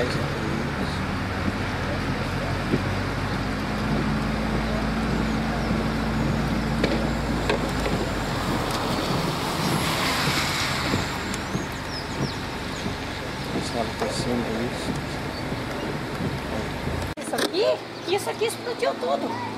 isso. Isso aqui, isso aqui explodiu tudo.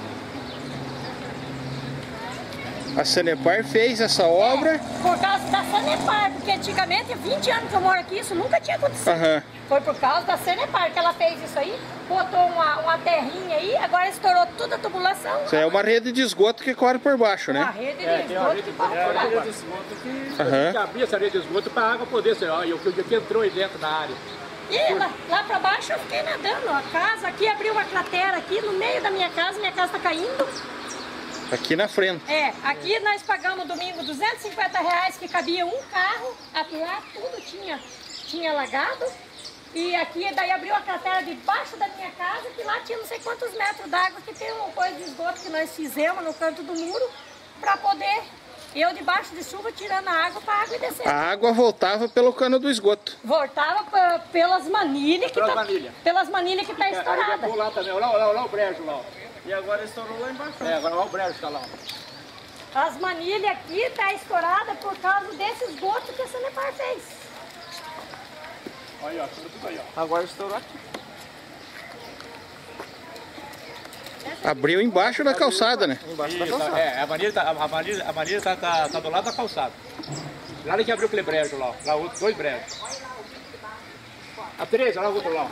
A Sanepar fez essa obra. Por causa da Sanepar, porque antigamente, 20 anos que eu moro aqui, isso nunca tinha acontecido. Aham. Foi por causa da Sanepar que ela fez isso aí, botou uma, uma terrinha aí, agora estourou toda a tubulação. Isso aí é uma rede de esgoto que corre por baixo, Uma né? rede de É, uma esgoto rede, que é corre por uma lá. rede de esgoto que que abrir essa rede de esgoto para a água poder ser. Ó, e o que o que entrou aí dentro da área. E lá, lá pra baixo eu fiquei nadando, ó, a casa aqui abriu uma cratera aqui no meio da minha casa, minha casa tá caindo. Aqui na frente. É, aqui nós pagamos domingo 250 reais que cabia um carro, aqui lá tudo tinha, tinha alagado. E aqui daí abriu a cratera debaixo da minha casa, que lá tinha não sei quantos metros d'água, que tem uma coisa de esgoto que nós fizemos no canto do muro, para poder, eu debaixo de chuva tirando a água para a água descer. A água voltava pelo cano do esgoto. Voltava pelas manilhas que Pelas tá, manilhas. pelas manilhas que tá estourada. lá também, olha lá, olha lá, olha lá o brejo lá. E agora estourou lá embaixo. É, agora olha o brejo que tá lá. As manilhas aqui tá estourada por causa desse esgoto que a Sanepar fez. Olha, ó, tudo tudo aí, ó. Agora estourou aqui. Abriu embaixo da calçada, né? Embaixo da calçada. é, a manilha, tá, a manilha, a manilha tá, tá, tá do lado da calçada. Lá que abriu aquele brejo lá, ó. lá outro, dois brejos. A Tereza, olha o outro lá.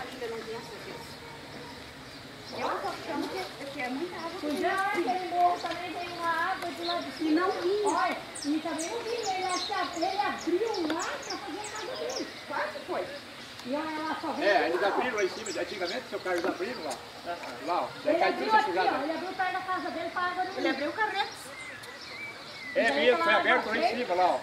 Ó. Aquele morro também tem uma água de lá de cima. Não vinha. Olha, e também não vinha. Ele, acha- ele abriu lá pra fazer a casa dele. Quase foi. E olha lá, só veio. É, eles abriram lá em cima, antigamente, seu Carlos abriram lá. Lá, ó. Ele abriu aqui, ó. Ele abriu perto da casa dele pra água não Ele abriu carretas. É mesmo, foi aberto lá em cima, lá, ó.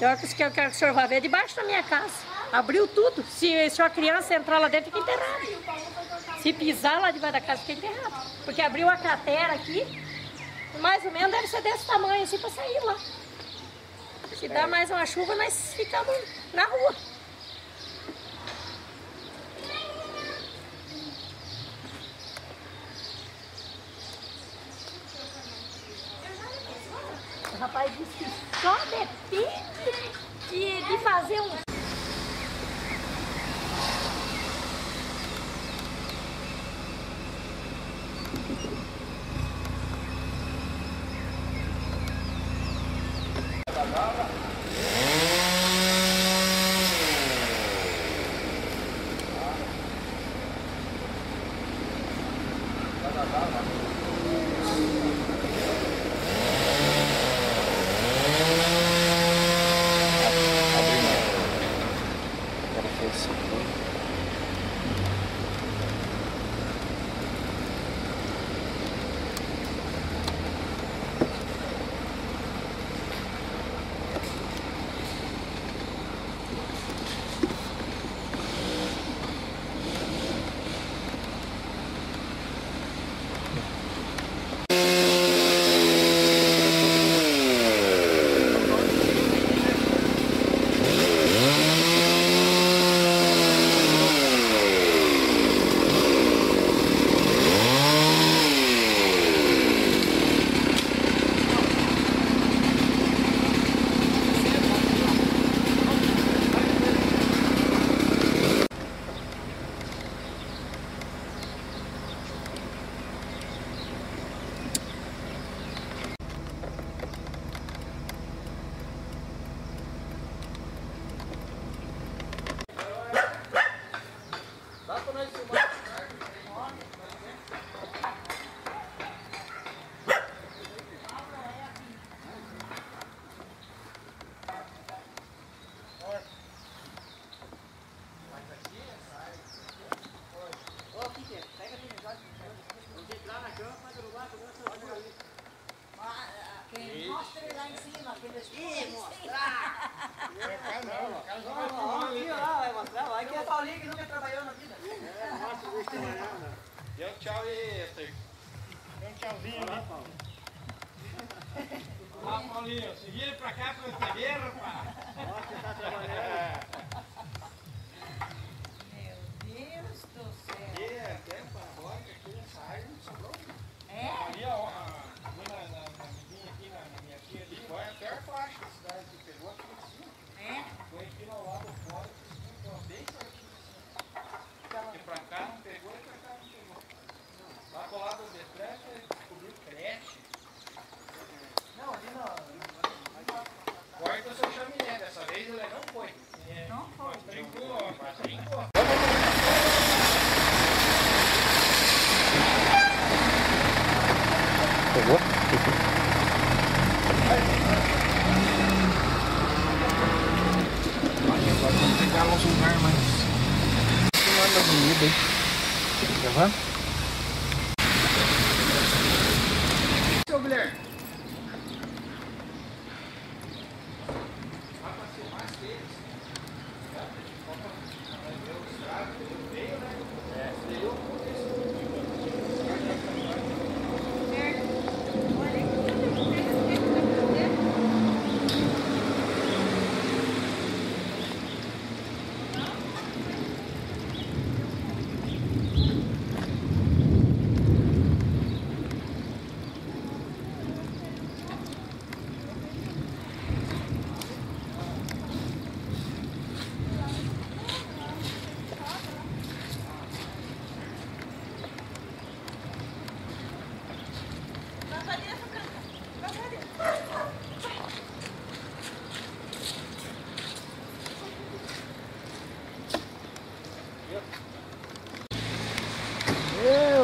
Pior que eu quero que o senhor vá ver debaixo da minha casa. Abriu tudo. Se, se uma criança entrar lá dentro, fica enterrado. Se pisar lá debaixo da casa, fica enterrado. Porque abriu a cratera aqui. Mais ou menos deve ser desse tamanho, assim, pra sair lá. Se dá mais uma chuva, nós ficamos na rua. O rapaz disse que só depende de, de fazer um. Mostra ele lá em cima, aqueles vai mostrar lá que é Paulinho que nunca trabalhou na vida. Dê um tchau aí, Esther. Dê um tchauzinho ali. Lá, Paulinho, se vira pra cá pra essa guerra, rapaz. Meu Deus do céu. E até pra agora que aqui nessa área não sobrou. É? Ali, ó, a- ali na, na, na vizinha aqui, na, na minha tia ali, vai até a faixa da cidade que pegou aqui em cima. É? Foi aqui no lado fora, que ficou bem pertinho assim. Porque pra cá não pegou e pra cá não pegou. Lá pro lado do creche, descobriu creche. Não, ali não. Corta o seu chaminé, dessa vez ele não foi. Não foi. Brincou, mas brincou. Pegou? Agora vamos pegar uns lugares mais. Lá da avenida aí. Levando? Seu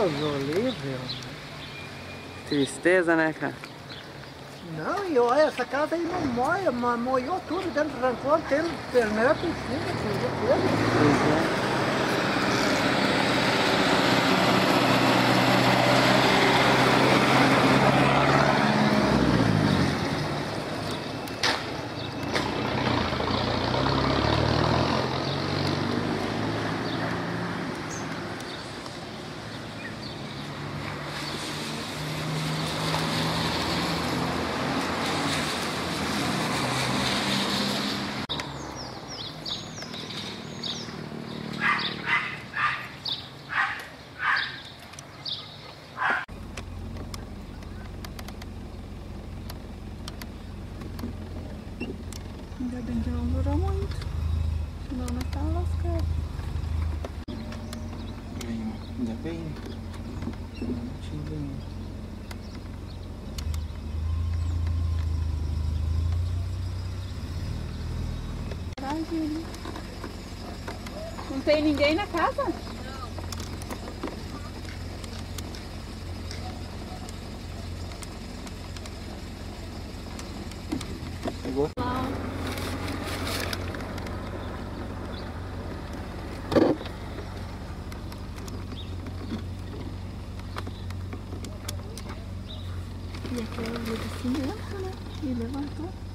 Olívio. Tristeza, né, cara? Não, e olha, essa casa aí não moia, mas moiou tudo dentro do rancor, tem perneta em cima, tudo, tudo. Ainda Nós tava lascado. Ainda bem. Coragem. Não tem ninguém na casa? Pegou? E aquela vida assim entra, né? E levantou.